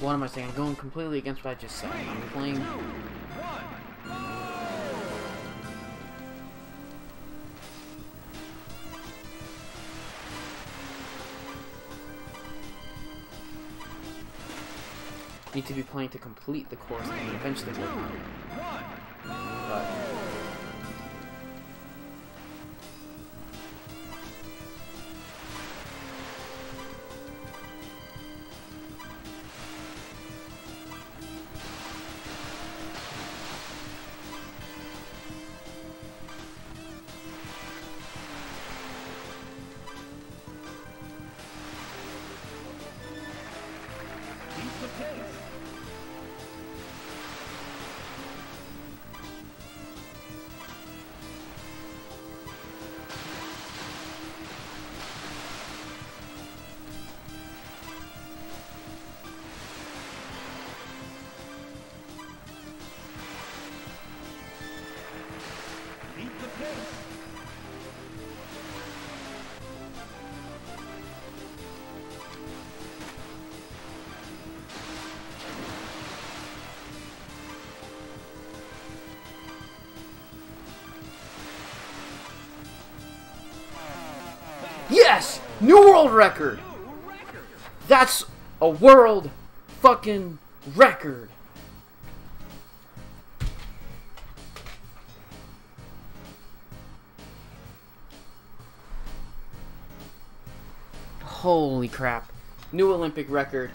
What am I saying? I'm going completely against what I just said. I'm playing. Need to be playing to complete the course and eventually work on it. But the pace. Yes, new world record. That's a world fucking record. Holy crap. New Olympic record.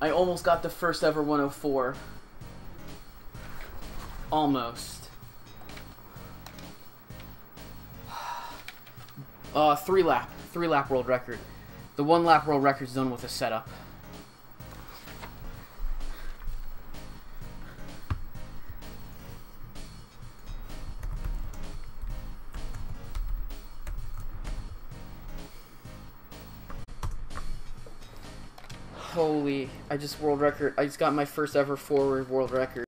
I almost got the first ever 104. Almost. Uh, three lap. Three lap world record. The one lap world record is done with a setup. Holy, I just world record. I just got my first ever forward world record.